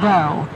Go.